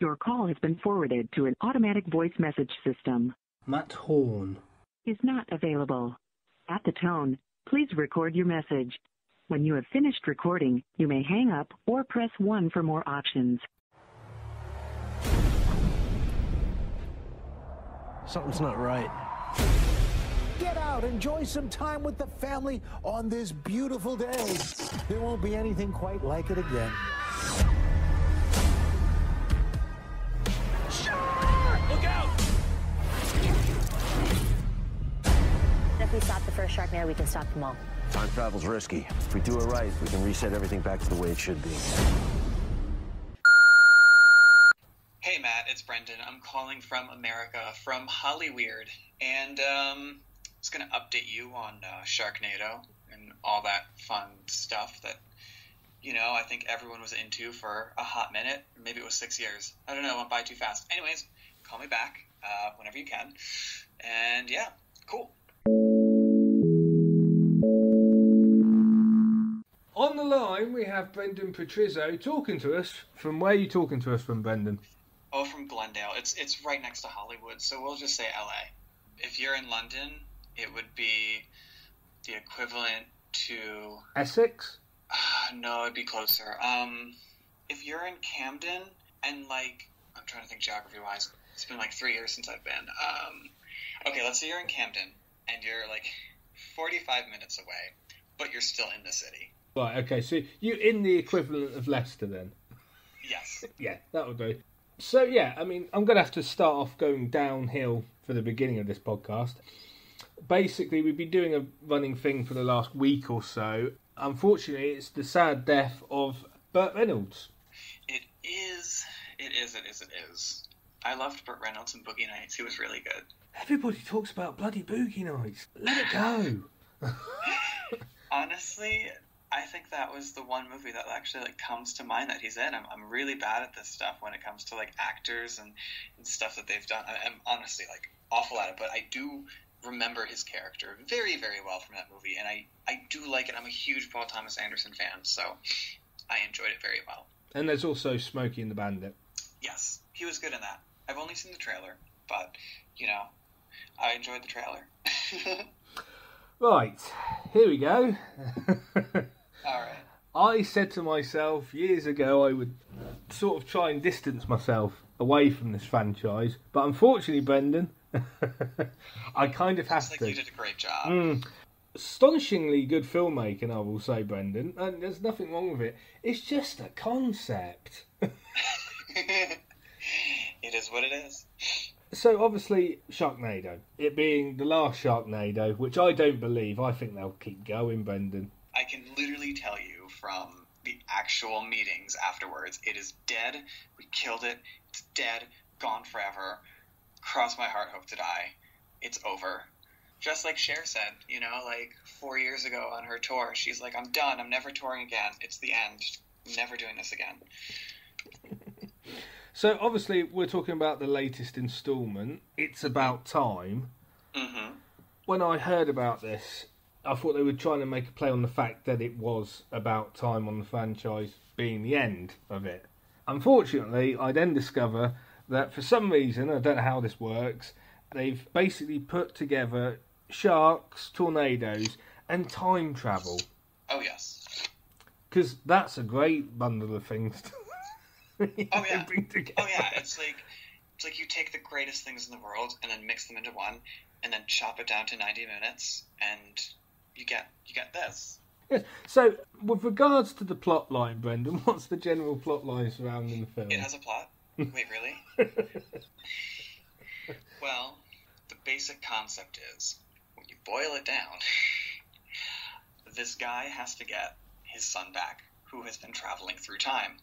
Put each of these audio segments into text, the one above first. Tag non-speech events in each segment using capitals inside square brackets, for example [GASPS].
Your call has been forwarded to an automatic voice message system. Matt Horn. Is not available. At the tone, please record your message. When you have finished recording, you may hang up or press 1 for more options. Something's not right. Get out, enjoy some time with the family on this beautiful day. There won't be anything quite like it again. If we stop the first Sharknado, we can stop them all. Time travel's risky. If we do it right, we can reset everything back to the way it should be. Hey Matt, it's Brendan. I'm calling from America, from Hollyweird, and um, I was gonna update you on uh, Sharknado and all that fun stuff that you know I think everyone was into for a hot minute. Maybe it was six years. I don't know. It Went by too fast. Anyways, call me back uh, whenever you can. And yeah, cool. We have Brendan Petrizzo talking to us. From where are you talking to us from, Brendan? Oh, from Glendale. It's it's right next to Hollywood, so we'll just say LA. If you're in London, it would be the equivalent to Essex? Uh, [SIGHS] no, it'd be closer. Um, if you're in Camden and like, I'm trying to think geography wise. It's been like three years since I've been. Um, okay, let's say you're in Camden and you're like 45 minutes away, but you're still in the city. Right, okay, so you in the equivalent of Leicester then? Yes. Yeah, that'll do. So, yeah, I mean, I'm going to have to start off going downhill for the beginning of this podcast. Basically, we've been doing a running thing for the last week or so. Unfortunately, it's the sad death of Burt Reynolds. It is. It is. It is. It is. I loved Burt Reynolds in Boogie Nights. He was really good. Everybody talks about bloody Boogie Nights. Let it go. [LAUGHS] Honestly, I think that was the one movie that actually like comes to mind that he's in. I'm, I'm really bad at this stuff when it comes to like actors and, and stuff that they've done. I, I'm honestly like awful at it, but I do remember his character very, very well from that movie, and I, I do like it. I'm a huge Paul Thomas Anderson fan, so I enjoyed it very well. And there's also Smokey and the Bandit. Yes, he was good in that. I've only seen the trailer, but you know, I enjoyed the trailer. [LAUGHS] Right, here we go. [LAUGHS] All right. I said to myself years ago I would sort of try and distance myself away from this franchise, but unfortunately, Brendan, [LAUGHS] I kind of have like to. you did a great job. Mm. Astonishingly good filmmaking, I will say, Brendan, and there's nothing wrong with it. It's just a concept. [LAUGHS] it is what it is. So obviously, Sharknado, it being the last Sharknado, which I don't believe. I think they'll keep going, Brendan. I can literally tell you from the actual meetings afterwards, it is dead. We killed it. It's dead. Gone forever. Cross my heart, hope to die. It's over. Just like Cher said, you know, like four years ago on her tour, she's like, I'm done. I'm never touring again. It's the end. never doing this again. So obviously, we're talking about the latest instalment. It's about time. Mm-hmm. When I heard about this, I thought they were trying to make a play on the fact that it was about time on the franchise being the end of it. Unfortunately, I then discover that for some reason, I don't know how this works, they've basically put together sharks, tornadoes, and time travel. Oh, yes. Because that's a great bundle of things to [LAUGHS] Oh, yeah. [LAUGHS] bring together. Oh, yeah. It's like, it's like you take the greatest things in the world and then mix them into one and then chop it down to 90 minutes and you get you get this. Yes. So, with regards to the plot line, Brendan, [LAUGHS] what's the general plot line surrounding the film? It has a plot. Wait, really? [LAUGHS] well, the basic concept is when you boil it down, [LAUGHS] this guy has to get his son back, who has been traveling through time,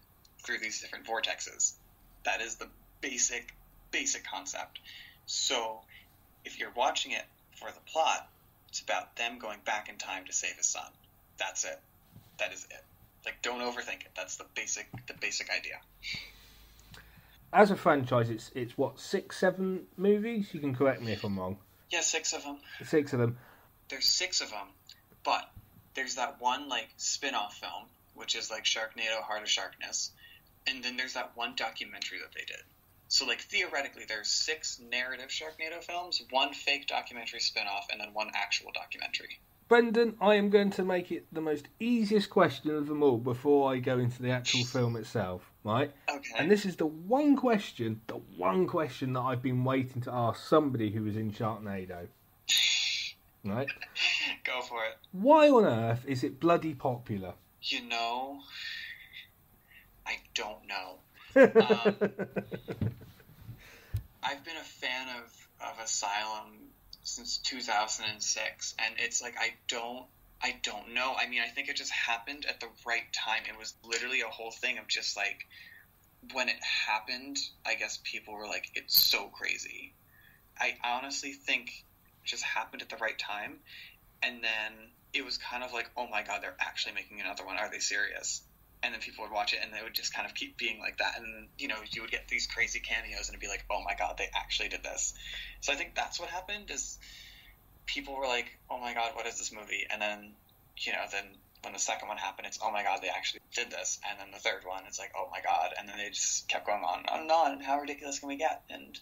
through these different vortexes. That is the basic, basic concept. So, if you're watching it for the plot, it's about them going back in time to save his son. That's it. That is it. Like, don't overthink it. That's the basic, the basic idea. As a franchise, it's it's what six, seven movies. You can correct me if I'm wrong. Yeah, six of them. Six of them. There's six of them, but there's that one like spin-off film, which is like Sharknado: Heart of Sharkness. and then there's that one documentary that they did. So like theoretically, there's six narrative Sharknado films, one fake documentary spin-off, and then one actual documentary. Brendan, I am going to make it the most easiest question of them all before I go into the actual [LAUGHS] film itself, right? Okay. And this is the one question, the one question that I've been waiting to ask somebody who was in Sharknado. [LAUGHS] Right? Go for it. Why on earth is it bloody popular? You know, I don't know. Um, [LAUGHS] I've been a fan of, of Asylum since 2006, and it's like I don't I don't know. I mean, I think it just happened at the right time. It was literally a whole thing of just like when it happened. I guess people were like, "It's so crazy." I honestly think it just happened at the right time, and then it was kind of like, "Oh my god, they're actually making another one. Are they serious?" And then people would watch it and they would just kind of keep being like that. And you know you would get these crazy cameos and it'd be like oh my god they actually did this. So i think that's what happened is people were like oh my god what is this movie? And then you know then when the second one happened it's oh my god they actually did this. And then the third one it's like oh my god. And then they just kept going on and on and on how ridiculous can we get? And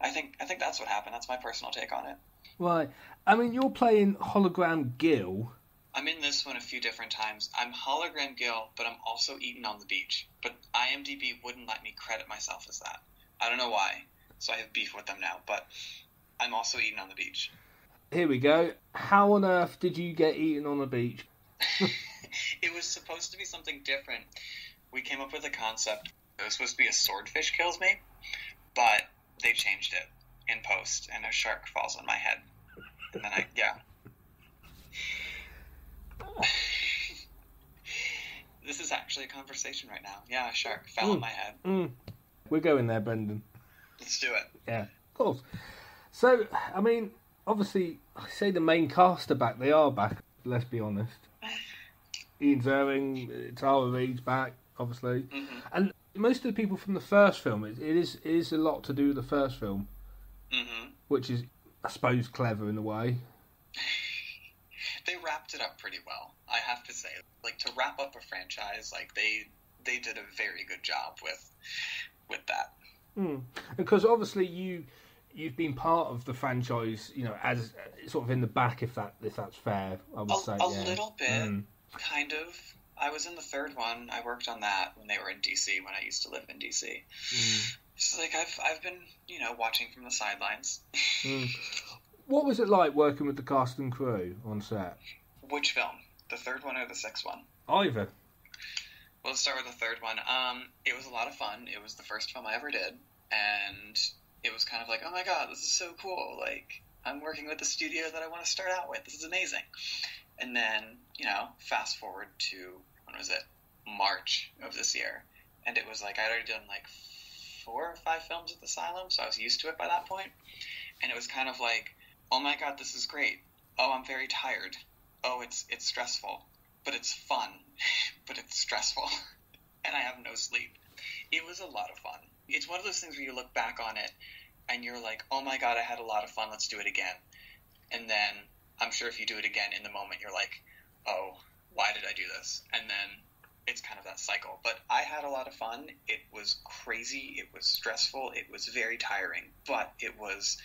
i think i think that's what happened. That's my personal take on it. Right. I mean, you're playing Hologram Gil. I'm in this one a few different times. I'm hologram Gil, but I'm also eaten on the beach. But IMDb wouldn't let me credit myself as that. I don't know why. So I have beef with them now. But I'm also eaten on the beach. Here we go. How on earth did you get eaten on the beach? [LAUGHS] [LAUGHS] it was supposed to be something different. We came up with a concept. It was supposed to be a swordfish kills me, but they changed it in post, and a shark falls on my head. And then I, yeah. [LAUGHS] this is actually a conversation right now. Yeah, shark fell on my head. Mm. We're going there, Brendan. Let's do it. Yeah, of course. So, I mean, obviously, I say the main cast are back. They are back. Let's be honest. Ian Ziering, Tara Reid's back, obviously, Mm-hmm. and most of the people from the first film. It, it is it is a lot to do with the first film, hmm which is, I suppose, clever in a way. [LAUGHS] Wrapped it up pretty well. I have to say, like to wrap up a franchise, like they they did a very good job with with that. Mm. Because obviously you you've been part of the franchise, you know, as sort of in the back, if that if that's fair. I would A, say a yeah. little bit, Mm. kind of. I was in the third one. I worked on that when they were in DC. When I used to live in DC. Mm. So like I've I've been you know watching from the sidelines. Mm. [LAUGHS] What was it like working with the cast and crew on set? Which film? The third one or the sixth one? Either. Well, let's start with the third one. Um, it was a lot of fun. It was the first film I ever did, and it was kind of like, oh my god, this is so cool! Like I'm working with the studio that I want to start out with. This is amazing. And then you know, fast forward to when was it? March of this year, and it was like I'd already done like four or five films with Asylum, so I was used to it by that point. And it was kind of like, oh my god, this is great. Oh, I'm very tired. Oh, it's it's stressful, but it's fun, [LAUGHS] but it's stressful, [LAUGHS] and I have no sleep. It was a lot of fun. It's one of those things where you look back on it and you're like, oh my god, I had a lot of fun. Let's do it again. And then I'm sure if you do it again in the moment, you're like, oh, why did I do this? And then it's kind of that cycle. But I had a lot of fun. It was crazy. It was stressful. It was very tiring. But it was,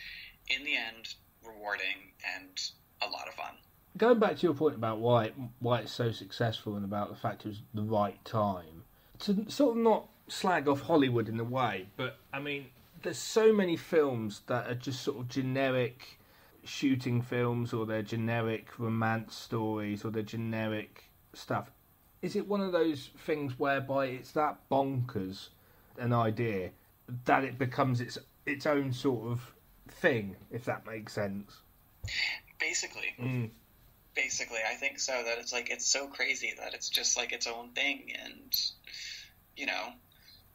in the end, rewarding and a lot of fun. Going back to your point about why it, why it's so successful and about the fact it was the right time to sort of not slag off Hollywood in a way, but I mean, there's so many films that are just sort of generic shooting films, or they're generic romance stories, or they're generic stuff. Is it one of those things whereby it's that bonkers an idea that it becomes its its own sort of thing, if that makes sense? Basically, Mm. Basically, I think so. That it's like it's so crazy that it's just like its own thing, and you know,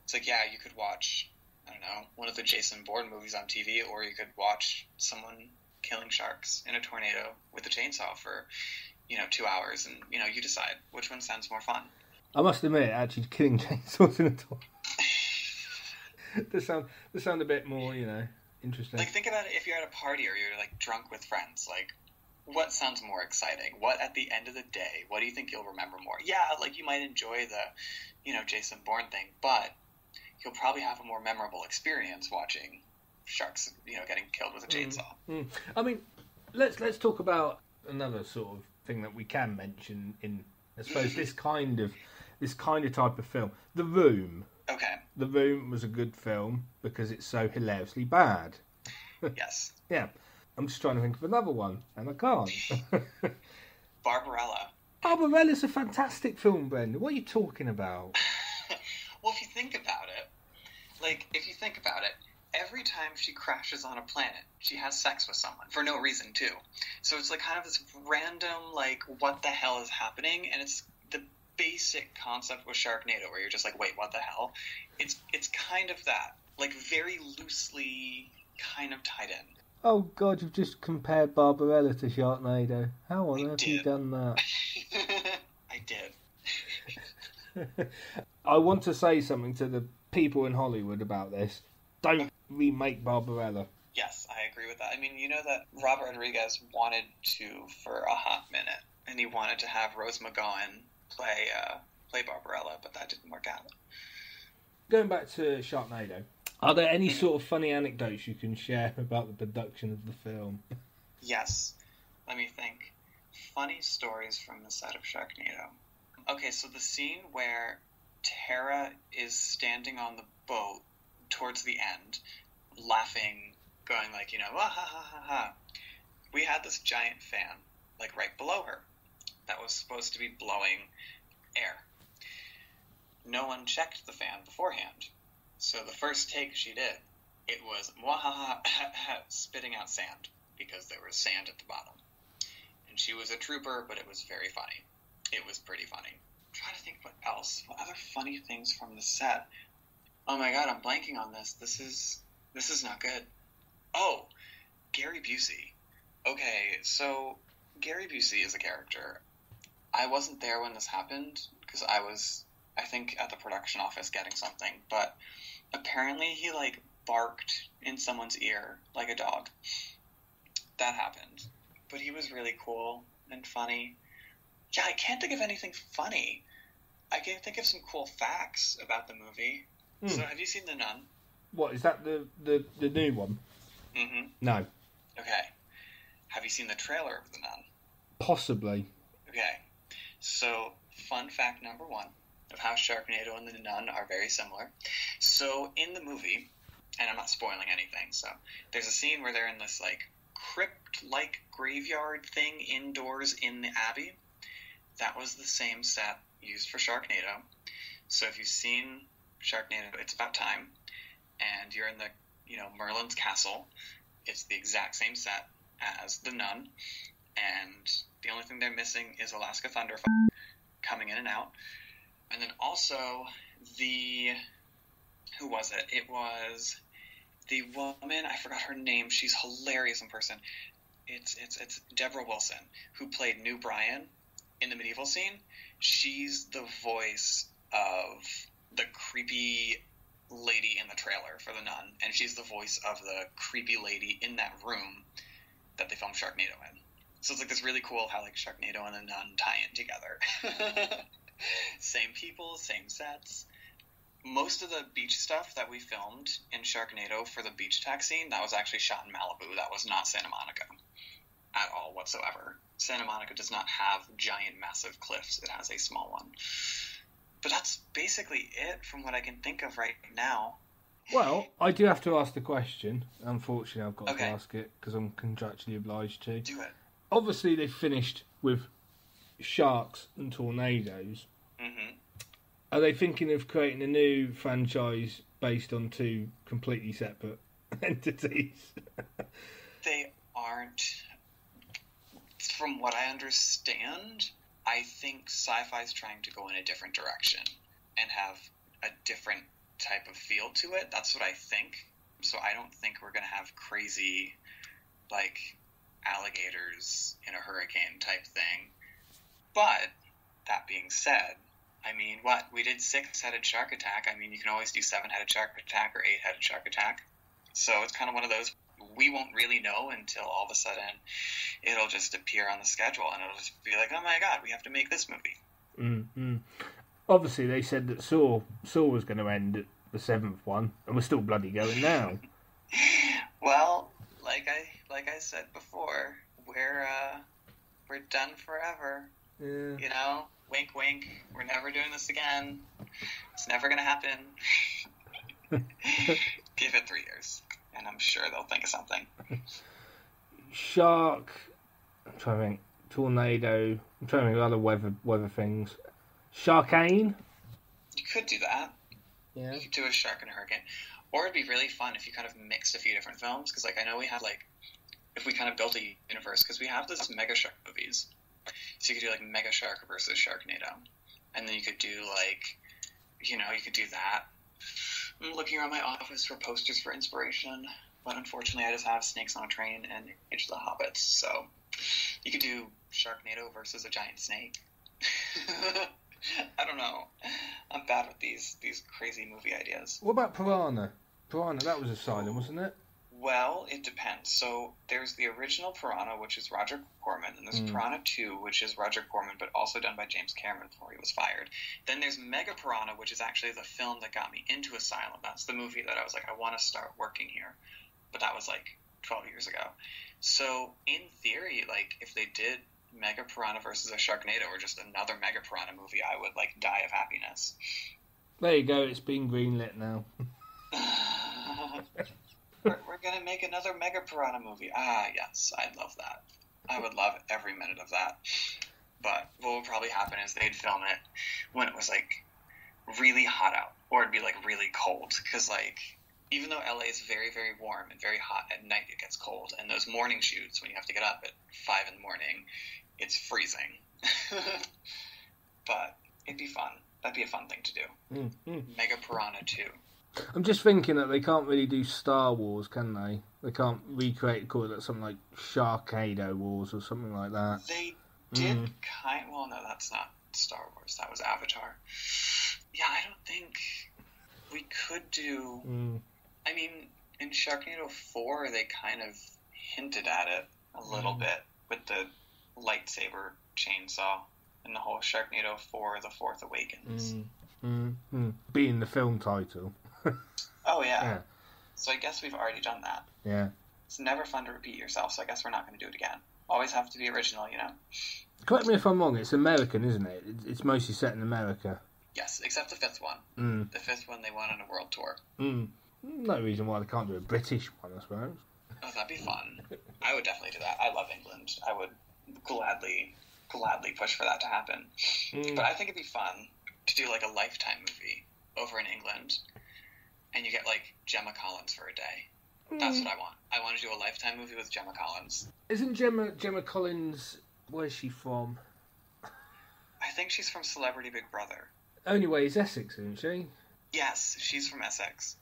it's like yeah, you could watch I don't know one of the Jason Bourne movies on TV, or you could watch someone killing sharks in a tornado with a chainsaw for you know two hours, and you know you decide which one sounds more fun. I must admit, actually, killing [LAUGHS] chainsaws in a tornado [LAUGHS] this sound this sound a bit more, you know, interesting. Like think about it if you're at a party or you're like drunk with friends, like what sounds more exciting? What at the end of the day, what do you think you'll remember more? Yeah, like you might enjoy the, you know, Jason Bourne thing, but you'll probably have a more memorable experience watching sharks, you know, getting killed with a chainsaw. Mm. I mean, let's let's talk about another sort of thing that we can mention in, I suppose, this kind of this kind of type of film. The Room. Okay. The Room was a good film because it's so hilariously bad. [LAUGHS] yes. Yeah. I'm just trying to think of another one, and I can't. [LAUGHS] Barbarella. Barbarella's a fantastic film, Brendan. What are you talking about? [LAUGHS] well, if you think about it, like, if you think about it, every time she crashes on a planet, she has sex with someone for no reason too. So it's like kind of this random like what the hell is happening and it's the basic concept with Sharknado where you're just like wait what the hell? It's it's kind of that like very loosely kind of tied in. Oh God, you've just compared Barbarella to Sharknado. How on I earth have you done that? [LAUGHS] I did. [LAUGHS] I want to say something to the people in Hollywood about this. Don't remake Barbarella. Yes, I agree with that. I mean, you know that Robert Rodriguez wanted to for a hot minute, and he wanted to have Rose McGowan play uh, play Barbarella, but that didn't work out. Going back to Sharknado, are there any sort of funny anecdotes you can share about the production of the film? Yes. Let me think. Funny stories from the set of Sharknado. Okay, so the scene where Tara is standing on the boat towards the end, laughing, going like, you know, ah, ha ha ha ha. We had this giant fan, like right below her, that was supposed to be blowing air. No one checked the fan beforehand. So the first take she did, it was mwahaha [LAUGHS] spitting out sand because there was sand at the bottom. And she was a trooper, but it was very funny. It was pretty funny. I'm trying to think what else. What other funny things from the set? Oh my god, I'm blanking on this. This is this is not good. Oh, Gary Busey. Okay, so Gary Busey is a character. I wasn't there when this happened because I was, I think, at the production office getting something. But apparently, he like barked in someone's ear like a dog. That happened. But he was really cool and funny. Yeah, I can't think of anything funny. I can think of some cool facts about the movie. So, have you seen The Nun? What is that? The the, the new one? Mm-hmm. No, Okay. Have you seen the trailer of The Nun? possibly. Okay. So, fun fact number one of how Sharknado and The Nun are very similar. So, in the movie, and I'm not spoiling anything, so there's a scene where they're in this like crypt-like graveyard thing indoors in the abbey. That was the same set used for Sharknado. So, if you've seen Sharknado, it's about time, and you're in the you know Merlin's castle. It's the exact same set as The Nun, and the only thing they're missing is Alaska Thunder coming in and out. And then also the who was it? It was the woman, I forgot her name. She's hilarious in person. It's it's it's Debra Wilson who played New Brian in the medieval scene. She's the voice of the creepy lady in the trailer for the nun, and she's the voice of the creepy lady in that room that they filmed Sharknado in. So it's like this really cool how like Sharknado and the Nun tie in together. [LAUGHS] [LAUGHS] same people, same sets. Most of the beach stuff that we filmed in Sharknado for the beach attack scene, that was actually shot in Malibu. That was not Santa Monica at all whatsoever. Santa Monica does not have giant, massive cliffs. It has a small one. But that's basically it from what I can think of right now. Well, I do have to ask the question. Unfortunately, I've got Okay. to ask it because I'm contractually obliged to. Do it. Obviously, they finished with sharks and tornadoes. hmm Are they thinking of creating a new franchise based on two completely separate [LAUGHS] entities? they aren't. From what I understand, I think Syfy is trying to go in a different direction and have a different type of feel to it. That's what I think. So I don't think we're gonna have crazy, like alligators in a hurricane type thing. But that being said, I mean, what we did six-headed shark attack. I mean, you can always do seven-headed shark attack or eight-headed shark attack. So it's kind of one of those. we won't really know until all of a sudden it'll just appear on the schedule and it'll just be like, oh my god, we have to make this movie. Mm-hmm. Obviously, they said that Saw Saw was going to end at the seventh one, and we're still bloody going now. [LAUGHS] Well, like I like I said before, we're uh, we're done forever. Yeah. You know, wink, wink. We're never doing this again. It's never gonna happen. [LAUGHS] Give it three years, and I'm sure they'll think of something. Shark. I'm trying to think. Tornado. I'm trying to think of other weather weather things. Sharkane. You could do that. Yeah. You could do a shark and a hurricane, or it'd be really fun if you kind of mixed a few different films. Because like I know we have like if we kind of built a universe because we have this mega shark movies. So you could do like Mega Shark versus Sharknado, and then you could do like, you know, you could do that. I'm looking around my office for posters for inspiration, but unfortunately, I just have Snakes on a Train and Age of the Hobbits. So you could do Sharknado versus a giant snake. [LAUGHS] I don't know. I'm bad with these these crazy movie ideas. What about Piranha? Piranha, that was Asylum, wasn't it? Well, it depends. So there's the original Piranha, which is Roger Corman, and there's Mm. Piranha 2, which is Roger Corman, but also done by James Cameron before he was fired. Then there's Mega Piranha, which is actually the film that got me into Asylum. That's the movie that I was like, I want to start working here. But that was like 12 years ago. So in theory, like if they did Mega Piranha versus a Sharknado or just another Mega Piranha movie, I would like die of happiness. There you go. It's been greenlit now. [LAUGHS] [LAUGHS] we're, we're gonna make another Mega Piranha movie. Ah, yes, I'd love that. I would love every minute of that. But what would probably happen is they'd film it when it was like really hot out, or it'd be like really cold. Because like, even though LA is very very warm and very hot at night, it gets cold. And those morning shoots when you have to get up at five in the morning, it's freezing. [LAUGHS] but it'd be fun. That'd be a fun thing to do. Mm-hmm. Mega Piranha 2. I'm just thinking that they can't really do Star Wars, can they? They can't recreate, call it something like Sharkado Wars or something like that. They did Mm. kind. Well, no, that's not Star Wars. That was Avatar. Yeah, I don't think we could do. Mm. I mean, in Sharknado Four, they kind of hinted at it a little Mm. bit with the lightsaber chainsaw and the whole Sharknado Four: The Fourth Awakens. Mm. Mm. Mm. Being the film title. Oh yeah. Yeah. So I guess we've already done that. Yeah. It's never fun to repeat yourself, so I guess we're not going to do it again. Always have to be original, you know. Correct me if I'm wrong. It's American, isn't it? It's- mostly set in America. Yes, except the fifth one. Mm. The fifth one they went on a world tour. Mm. No reason why they can't do a British one, I suppose. Oh, that'd be fun. I would definitely do that. I love England. I would gladly, gladly push for that to happen. Mm. But I think it'd be fun to do like a lifetime movie over in England, and you get like Gemma Collins for a day. That's hmm. what I want. I want to do a lifetime movie with Gemma Collins. Isn't Gemma Gemma Collins? Where's she from? I think she's from Celebrity Big Brother. Anyway, it's Essex, isn't she? Yes, she's from Essex.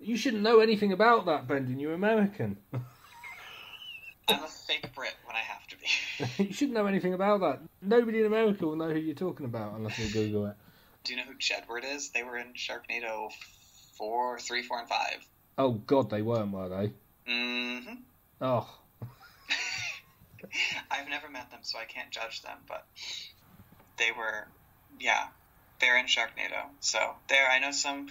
You shouldn't know anything about that, Brendan. You're American. [LAUGHS] I'm a fake Brit when I have to be. [LAUGHS] you shouldn't know anything about that. Nobody in America will know who you're talking about unless you Google it. [LAUGHS] do you know who Jedward is? They were in Sharknado four, three, four, and five. Oh God, they weren't, were they? Mm-hmm. Oh, [LAUGHS] I've never met them, so I can't judge them, but they were, yeah, they're in Sharknado. So there, I know some,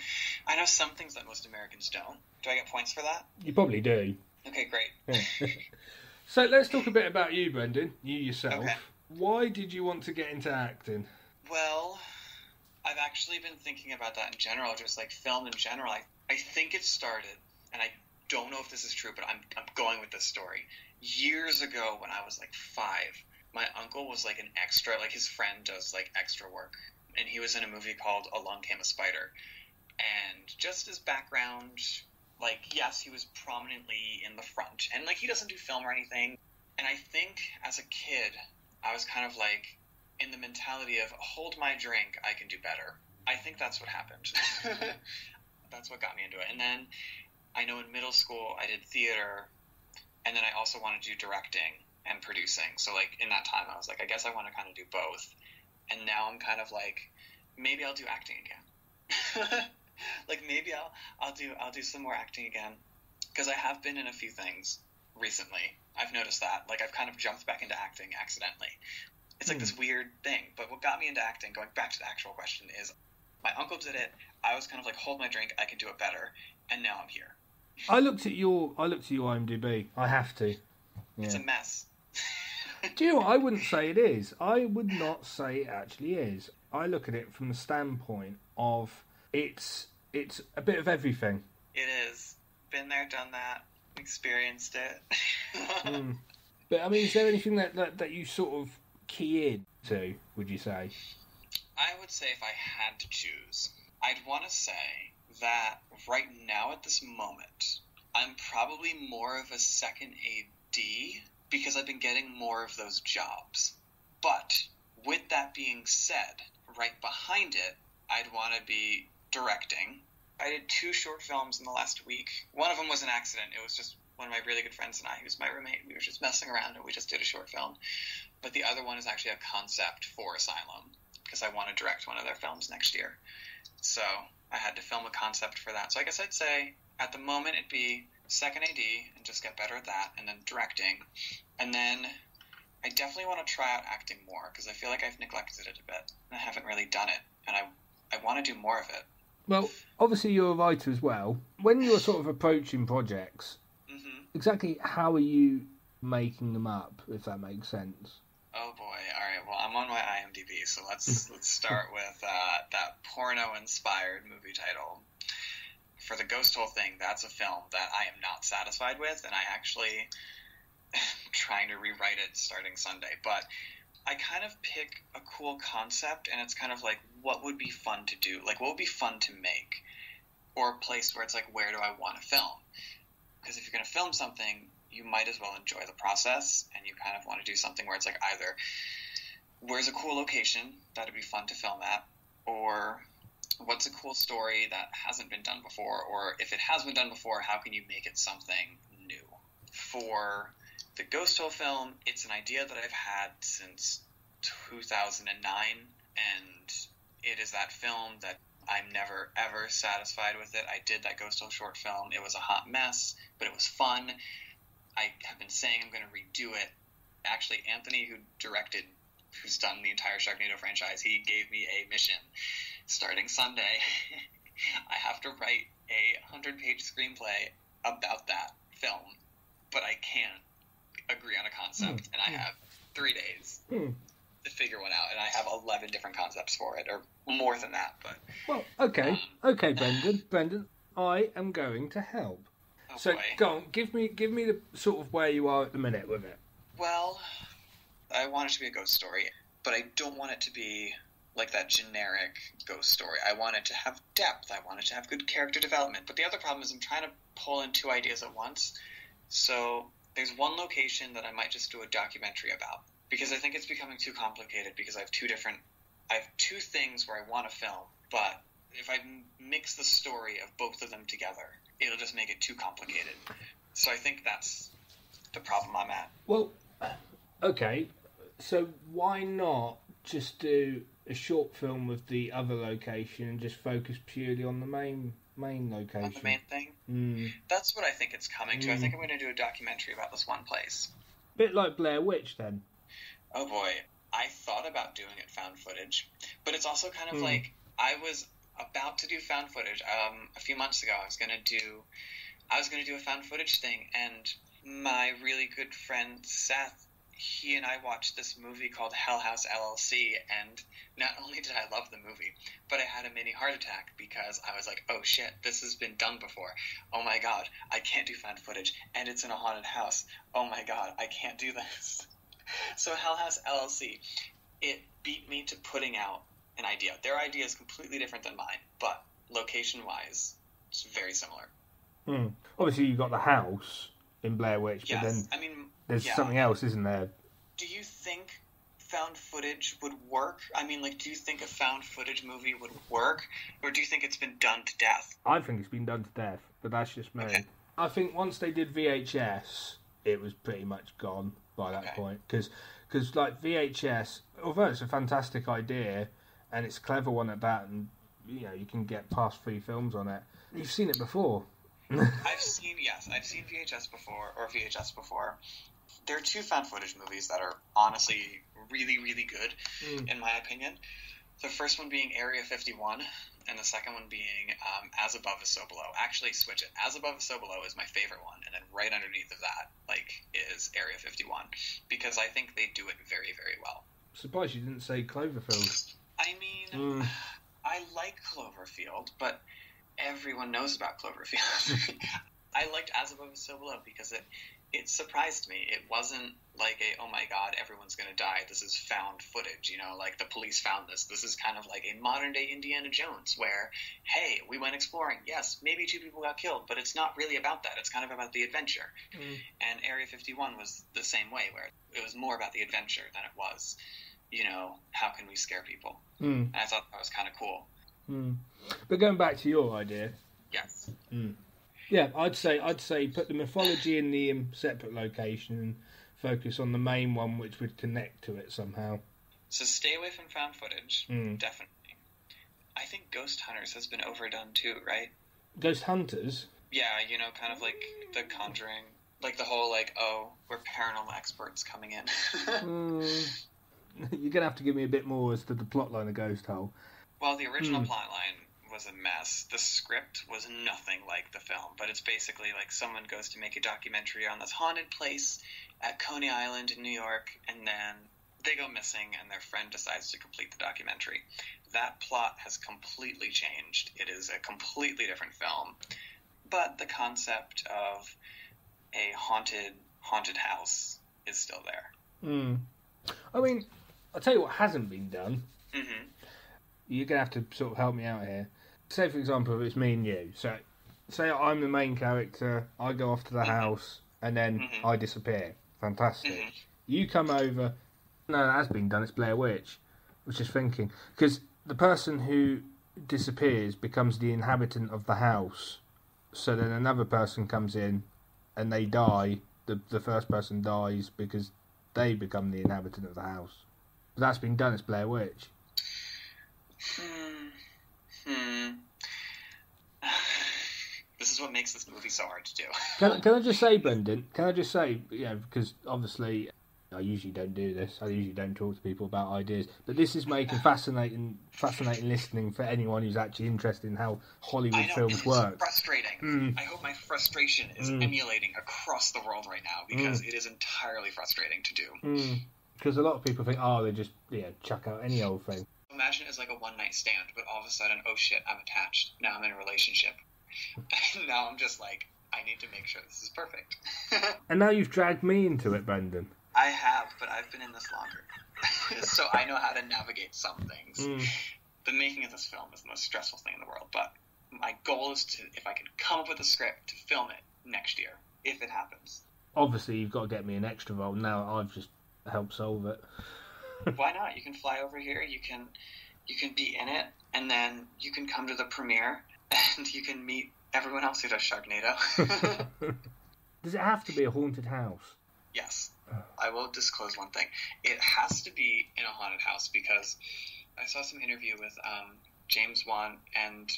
I know some things that most Americans don't. Do I get points for that? you probably do. Okay, great. [LAUGHS] [LAUGHS] so let's talk a bit about you, Brendan. You yourself. Okay. Why did you want to get into acting? Well, actually been thinking about that in general, just like film in general. I, I think it started, and I don't know if this is true, but I'm, I'm going with this story. Years ago, when I was like five, my uncle was like an extra, like his friend does like extra work, and he was in a movie called Along Came a Spider. And just as background, like, yes, he was prominently in the front, and like, he doesn't do film or anything. And I think as a kid, I was kind of like, in the mentality of hold my drink, I can do better. I think that's what happened. [LAUGHS] that's what got me into it. And then I know in middle school I did theater, and then I also wanted to do directing and producing. So like in that time, I was like, I guess I want to kind of do both. And now I'm kind of like, maybe I'll do acting again. [LAUGHS] like maybe I'll I'll do I'll do some more acting again. because I have been in a few things recently. I've noticed that. Like I've kind of jumped back into acting accidentally. It's like Hmm. this weird thing. But what got me into acting, going back to the actual question, is my uncle did it. I was kind of like, hold my drink, I can do it better, and now I'm here. I looked at your I looked at your IMDb. I have to. It's a mess. [LAUGHS] Do you know what? I wouldn't say it is. I would not say it actually is. I look at it from the standpoint of it's it's a bit of everything. It is. Been there, done that, experienced it. [LAUGHS] Hmm. But I mean, is there anything that, that, that you sort of key in to? Would you say? I would say if I had to choose, I'd want to say that right now at this moment, I'm probably more of a second AD because I've been getting more of those jobs. But with that being said, right behind it, I'd want to be directing. I did two short films in the last week. One of them was an accident. It was just one of my really good friends and I, who's my roommate. We were just messing around and we just did a short film. But the other one is actually a concept for Asylum because I want to direct one of their films next year. So I had to film a concept for that. So I guess I'd say at the moment it'd be second AD and just get better at that, and then directing, and then I definitely want to try out acting more because I feel like I've neglected it a bit and I haven't really done it, and I I want to do more of it. Well, obviously you're a writer as well. When you're sort of approaching projects, hmm exactly how are you making them up? If that makes sense. Oh boy! All right. Well, I'm on my IMDb, so let's [LAUGHS] let's start with uh, that porno-inspired movie title. For the Ghost Hole thing, that's a film that I am not satisfied with, and I actually am [LAUGHS] trying to rewrite it starting Sunday. But I kind of pick a cool concept, and it's kind of like, what would be fun to do? Like, what would be fun to make? Or a place where it's like, where do I want to film? Because if you're going to film something, you might as well enjoy the process, and you kind of want to do something where it's like either where's a cool location that'd be fun to film at, or what's a cool story that hasn't been done before, or if it has been done before, how can you make it something new? For the Ghost Hole film, it's an idea that I've had since 2009, and it is that film that I'm never ever satisfied with it. I did that Ghost Hole short film. It was a hot mess, but it was fun. I have been saying I'm going to redo it. Actually, Anthony, who directed, who's done the entire Sharknado franchise, he gave me a mission starting Sunday. [LAUGHS] I have to write a 100 page screenplay about that film, but I can't agree on a concept, and I have three days Hmm. to figure one out, and I have 11 different concepts for it, or more than that, but Well, okay, okay, Brendan, [SIGHS] Brendan, I am going to help. oh So boy. go on, give me give me the sort of where you are at the minute with it. Well, I want it to be a ghost story, but I don't want it to be like that generic ghost story. I want it to have depth. I want it to have good character development. But the other problem is I'm trying to pull in two ideas at once. So there's one location that I might just do a documentary about because I think it's becoming too complicated because I have two different I have two things where I want to film, but if I mix the story of both of them together, it'll just make it too complicated. So I think that's the problem I'm at. Well, okay, so why not just do a short film of the other location and just focus purely on the main main On location? the main thing. Mm. That's what I think it's coming to. I Mm. think I'm going to do a documentary about this one place. Bit like Blair Witch, then. Oh boy, I thought about doing it found footage, but it's also kind of Hmm. like I was about to do found footage. Um, a few months ago, I was going to do, I was going to do a found footage thing, and my really good friend Seth, he and I watched this movie called Hell House LLC, and not [LAUGHS] only did I love the movie, but I had a mini heart attack because I was like, oh shit, this has been done before. Oh my god, I can't do found footage, and it's in a haunted house. Oh my god, I can't do this. [LAUGHS] So Hell House LLC, it beat me to putting out an idea. Their idea is completely different than mine, but location wise, it's very similar. Hmm. Obviously, you got the house in Blair Witch, Yes, but then I mean, there's yeah. something else, isn't there? Do you think found footage would work? I mean, like, do you think a found footage movie would work, or do you think it's been done to death? I think it's been done to death, but that's just me. Okay. I think once they did VHS, it was pretty much gone by that Okay. point. Because, because like VHS, although it's a fantastic idea and it's a clever one at that, and you know you can get past three films on it, you've seen it before. I've seen yes, I've seen VHS before or VHS before. There are two found footage movies that are honestly really, really good, Mm. in my opinion. The first one being Area 51, and the second one being um, As Above Is So Below. Actually, switch it. As Above Is So Below is my favorite one, and then right underneath of that, like, is Area 51, because I think they do it very, very well. Surprised you didn't say Cloverfield. I mean, Mm. I like Cloverfield, but everyone knows about Cloverfield. [LAUGHS] I liked As Above Is So Below because it it surprised me. It wasn't like a oh my god, everyone's gonna die. This is found footage, you know, like the police found this. This is kind of like a modern day Indiana Jones, where hey, we went exploring. Yes, maybe two people got killed, but it's not really about that. It's kind of about the adventure. And Area 51 was the same way, where it was more about the adventure than it was, you know, how can we scare people. Mm. And I thought that was kind of cool. Mm. But going back to your idea, Yes. Yeah, I'd say I'd say put the mythology in the um, separate location and focus on the main one, which would connect to it somehow. So stay away from found footage, Mm. definitely. I think Ghost Hunters has been overdone too, right? Ghost Hunters. Yeah, you know, kind of like The Conjuring, like the whole like, oh, we're paranormal experts coming in. [LAUGHS] Mm. [LAUGHS] You're gonna have to give me a bit more as to the plotline of Ghost Hole. well, the original Hmm. plotline was a mess. The script was nothing like the film, but it's basically like someone goes to make a documentary on this haunted place at Coney Island in New York, and then they go missing, and their friend decides to complete the documentary. That plot has completely changed. It is a completely different film, but the concept of a haunted haunted house is still there. Mm. I mean, I'll tell you what hasn't been done. hmm You're gonna have to sort of help me out here. Say, for example, if it's me and you. So, say I'm the main character. I go off to the house, and then Mhm. I disappear. Fantastic. Mhm. You come over. No, that has been done. It's Blair Witch. I was just thinking because the person who disappears becomes the inhabitant of the house. So then another person comes in, and they die. The the first person dies because they become the inhabitant of the house. But that's been done. It's Blair Witch. Hmm. this is what makes this movie so hard to do. [LAUGHS] Can, can I just say, Brendan? Can I just say, you know, because obviously I usually don't do this. I usually don't talk to people about ideas, but this is making fascinating, fascinating listening for anyone who's actually interested in how Hollywood I know films it's work. frustrating. Mm. I hope my frustration is Mm. emulating across the world right now because it is entirely frustrating to do. Because a lot of people think, oh, they just yeah chuck out any old thing. Imagine it's like a one night stand, but all of a sudden, oh shit, I'm attached. Now I'm in a relationship. And [LAUGHS] now I'm just like, I need to make sure this is perfect. [LAUGHS] And now you've dragged me into it, Brendan. I have, but I've been in this longer. [LAUGHS] so I know how to navigate some things. Mm. The making of this film is the most stressful thing in the world, but my goal is to, if I can come up with a script, to film it next year, if it happens. Obviously, you've got to get me an extra role. Now I've just helped solve it. Why not? You can fly over here, you can you can be in it, and then you can come to the premiere and you can meet everyone else who does Sharknado. [LAUGHS] Does it have to be a haunted house? yes. I will disclose one thing. It has to be in a haunted house because I saw some interview with um, James Wan, and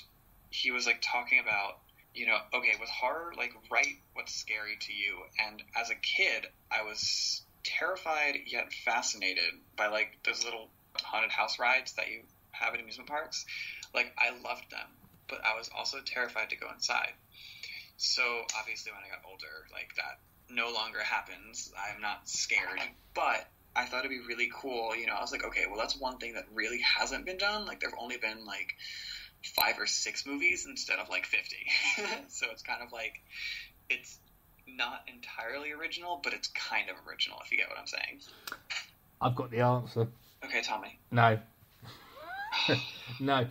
he was like talking about, you know, okay, with horror, like write what's scary to you. And as a kid, I was terrified yet fascinated by like those little haunted house rides that you have at amusement parks. Like I loved them, but I was also terrified to go inside. So obviously, when I got older, like that no longer happens. I'm not scared, [LAUGHS] but I thought it'd be really cool. You know, I was like, okay, well, that's one thing that really hasn't been done. Like, there've only been like five or six movies instead of like 50. [LAUGHS] so it's kind of like, it's not entirely original, but it's kind of original, if you get what I'm saying. I've got the answer. Okay, tell me. No. [GASPS] [LAUGHS] no.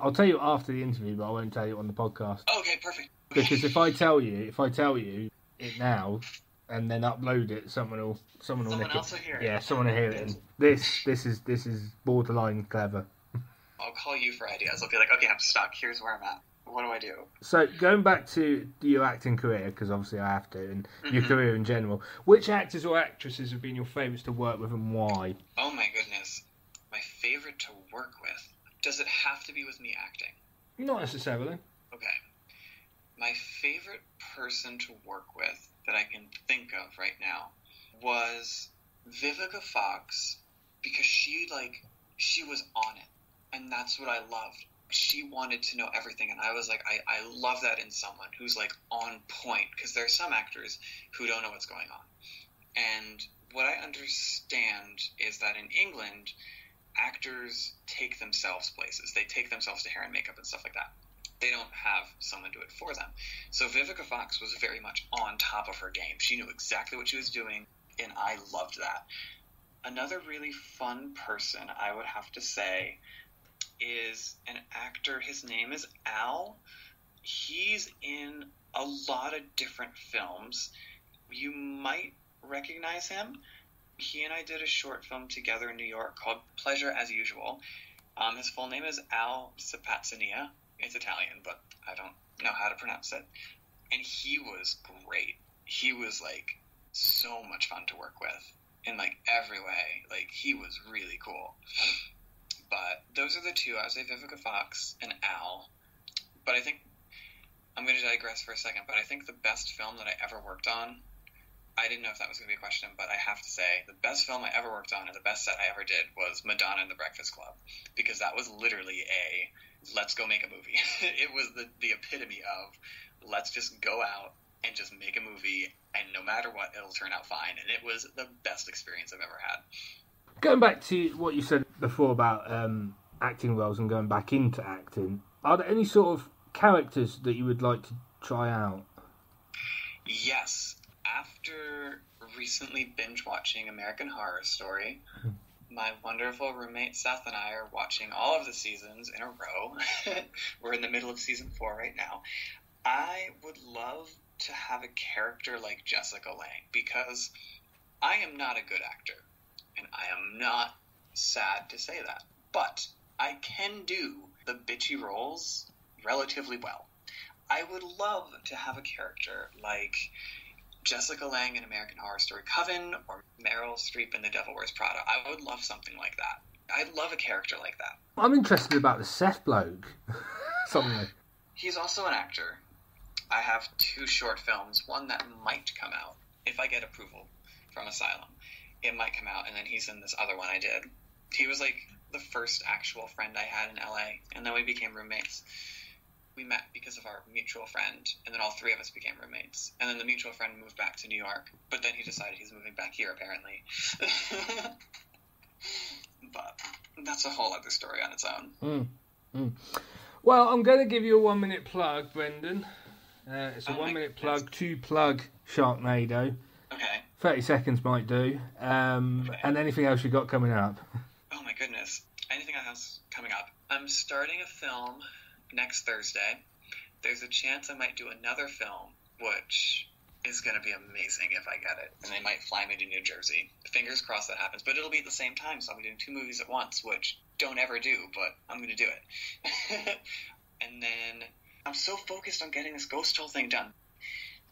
I'll tell you after the interview, but I won't tell you on the podcast. Okay, perfect. Because if I tell you, if I tell you it now and then upload it, someone will, someone will Someone nick else it. will hear it. Yeah, someone will hear it. And this, this is, this is borderline clever. [LAUGHS] I'll call you for ideas. I'll be like, okay, I'm stuck. Here's where I'm at. What do I do? So going back to your acting career, because obviously I have to, and your Mhm. career in general, which actors or actresses have been your favourites to work with and why? Oh my goodness. My favorite to work with. Does it have to be with me acting? Not necessarily. Okay. my favorite person to work with that I can think of right now was Vivica Fox because she like she was on it and that's what I loved. She wanted to know everything and I was like I, I love that in someone who's like on point because there are some actors who don't know what's going on. And what I understand is that in England actors take themselves places. They take themselves to hair and makeup and stuff like that they don't have someone do it for them. So Vivica Fox was very much on top of her game. She knew exactly what she was doing, and I loved that. Another really fun person, I would have to say, is an actor. His name is Al. He's in a lot of different films. You might recognize him. He and I did a short film together in New York called Pleasure as Usual. Um, his full name is Al Sapazzania it's Italian, but I don't know how to pronounce it. And he was great. He was like so much fun to work with in like every way. Like he was really cool. But those are the two. I would say Vivica Fox and Al. But I think I'm going to digress for a second. But I think the best film that I ever worked on. I didn't know if that was going to be a question, but I have to say the best film I ever worked on and the best set I ever did was Madonna and the Breakfast Club because that was literally a let's go make a movie. [LAUGHS] it was the, the epitome of let's just go out and just make a movie, and no matter what, it'll turn out fine. And it was the best experience I've ever had. Going back to what you said before about um, acting roles and going back into acting, are there any sort of characters that you would like to try out? Yes. After recently binge watching American Horror Story, my wonderful roommate Seth and I are watching all of the seasons in a row. [LAUGHS] We're in the middle of season four right now. I would love to have a character like Jessica Lange because I am not a good actor, and I am not sad to say that, but I can do the bitchy roles relatively well. I would love to have a character like Jessica Lange in American Horror Story Coven or Meryl Streep in The Devil Wears Prada. I would love something like that. I'd love a character like that. I'm interested about the Seth bloke. [LAUGHS] Suddenly. He's also an actor. I have two short films, one that might come out if I get approval from Asylum. It might come out, and then he's in this other one I did. He was like the first actual friend I had in LA, and then we became roommates we met because of our mutual friend, and then all three of us became roommates. And then the mutual friend moved back to New York, but then he decided he's moving back here apparently. [LAUGHS] but that's a whole other story on its own. Mm. Mm. Well, I'm going to give you a one minute plug, Brendan. Uh, it's a oh one minute goodness. plug to plug Sharknado. Okay. 30 seconds might do. Um, okay. And anything else you got coming up? Oh my goodness. Anything else coming up? I'm starting a film next Thursday. There's a chance I might do another film, which is going to be amazing if I get it. And they might fly me to New Jersey. Fingers crossed that happens. But it'll be at the same time, so I'll be doing two movies at once, which don't ever do, but I'm going to do it. [LAUGHS] and then I'm so focused on getting this Ghost Hole thing done.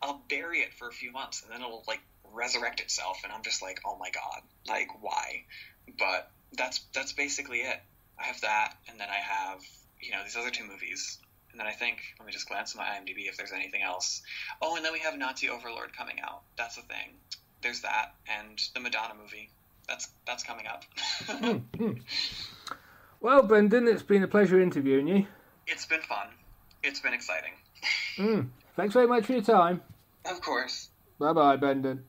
I'll bury it for a few months, and then it'll like resurrect itself, and I'm just like, oh my god, like why? But that's that's basically it. I have that, and then I have you know, these other two movies. And then I think, let me just glance at my IMDb if there's anything else. Oh, and then we have Nazi Overlord coming out. That's a thing. There's that, and the Madonna movie. That's that's coming up. mm-hmm. [LAUGHS] Well, Brendan, it's been a pleasure interviewing you. It's been fun. It's been exciting. mm. Thanks very much for your time. Of course. Bye bye, Brendan.